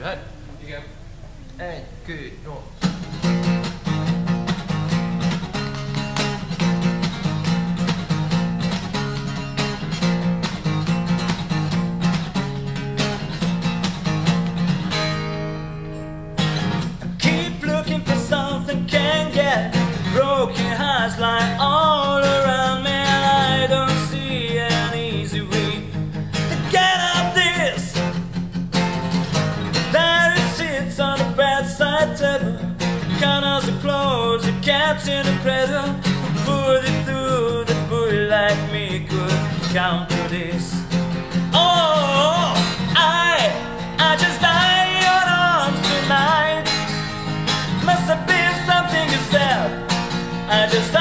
Good. You go. And good. Table, counters are closed, the cat's in the cradle. Put it through the boy like me could count to this. Oh, I, I just die on arms tonight. Must have been something you said. I just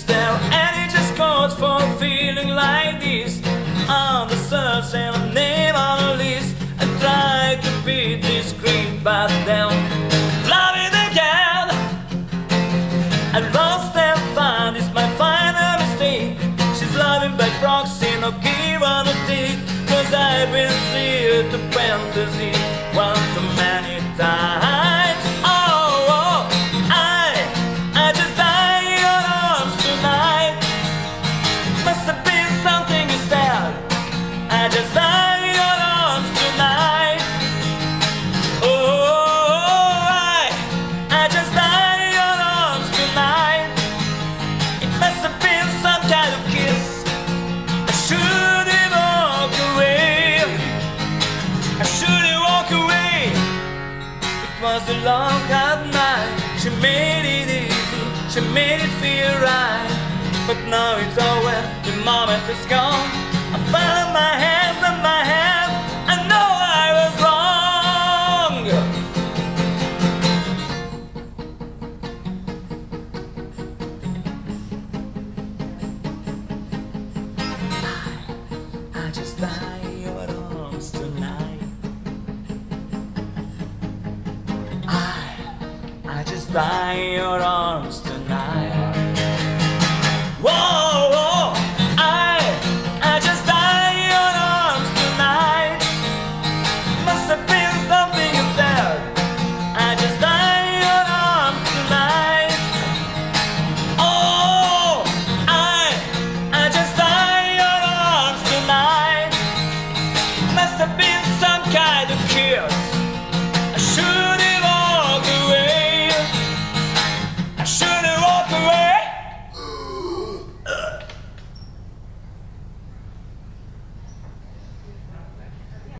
Is there any just cause for feeling like this? On the search and name on the list. I tried to be discreet, but then loving again. I lost and found it's my final mistake. She's loving by proxy, no give on a take. Cause I've been clear to fantasy Must have been something you said. I just on arms tonight. Oh, I, I just on arms tonight. It must have been some kind of kiss. I shouldn't walk away. I shouldn't walk away. It was a long hard night. She made it easy. She made it feel right. But now it's over. The moment is gone. I found my hands and my hands. I know I was wrong. I I just die your arms tonight. I, I just die your arms.